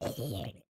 Oh,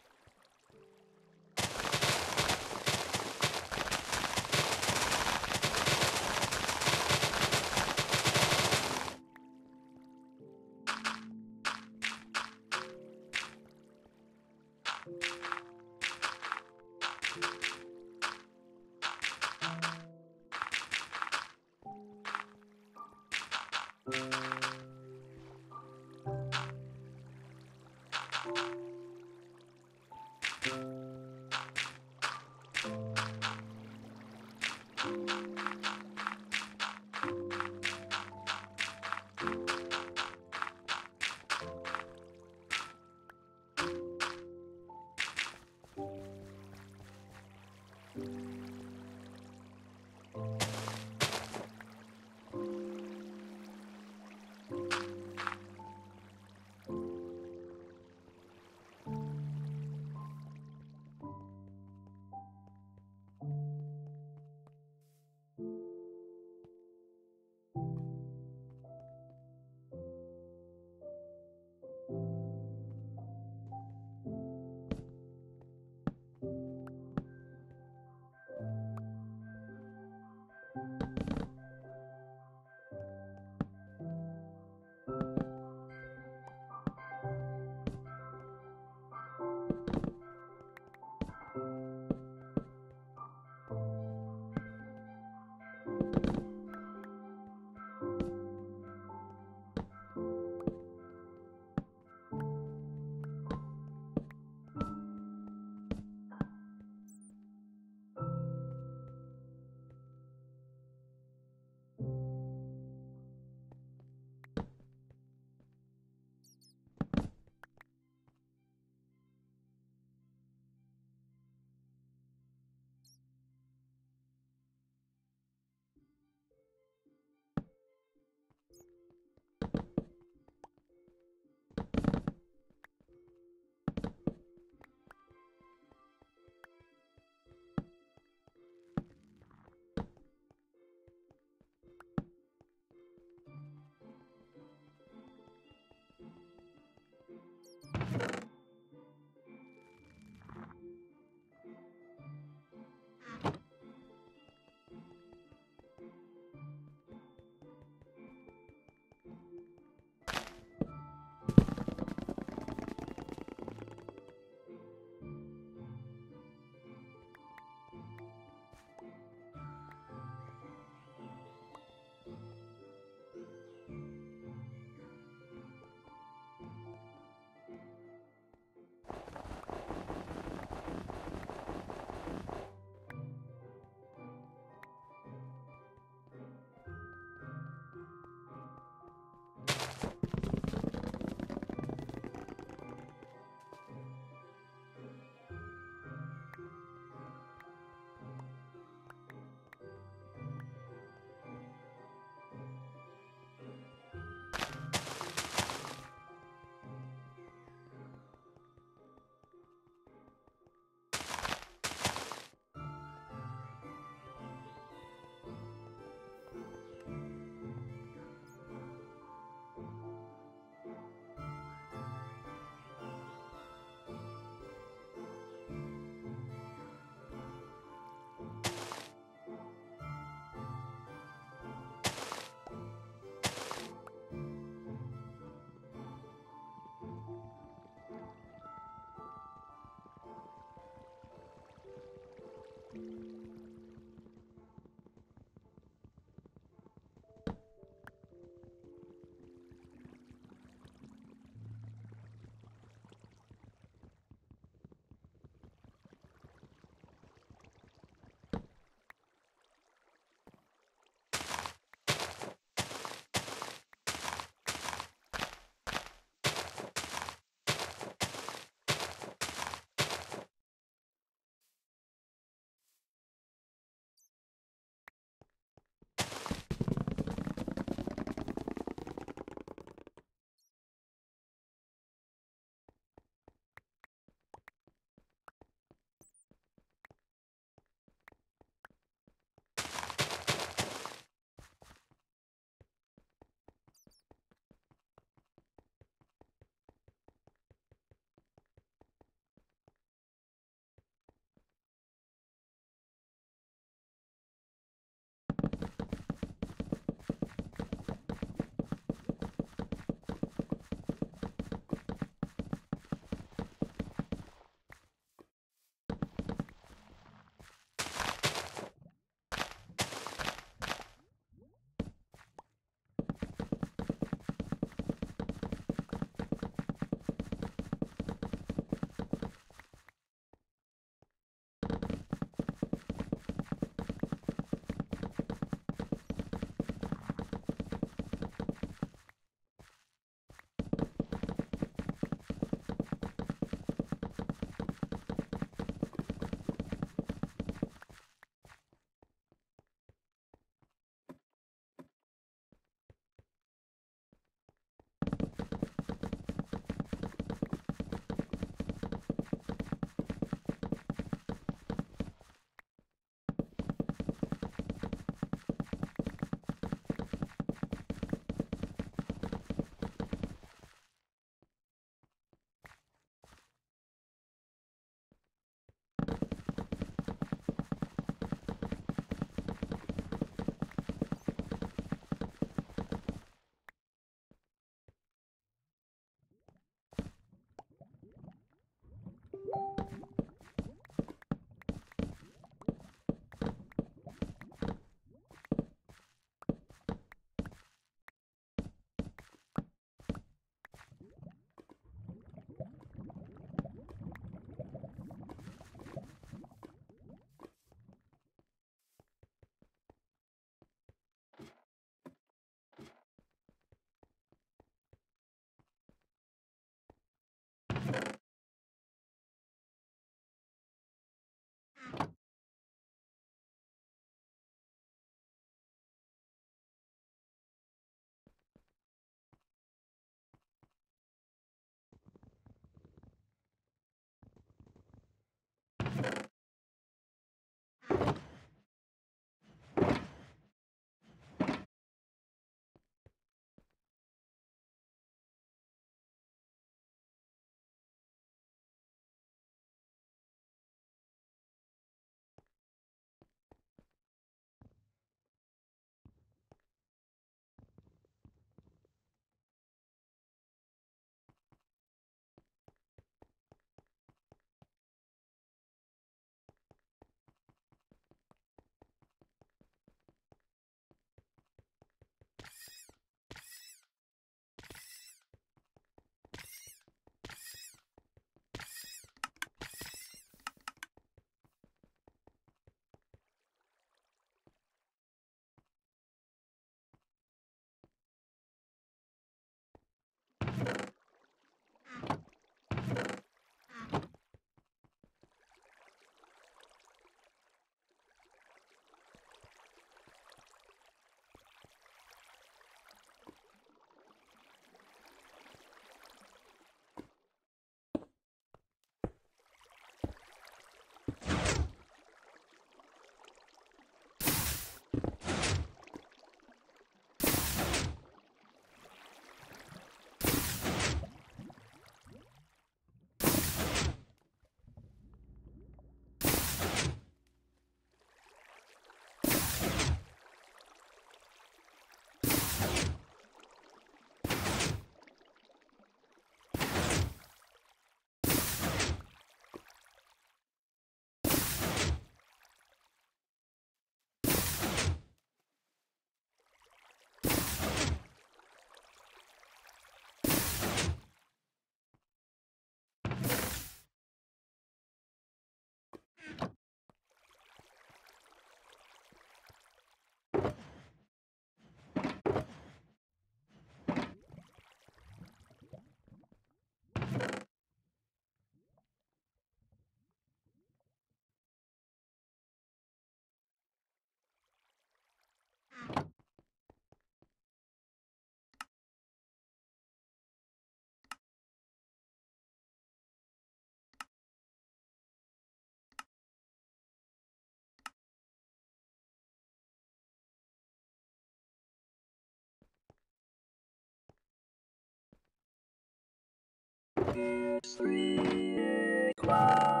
Three, five.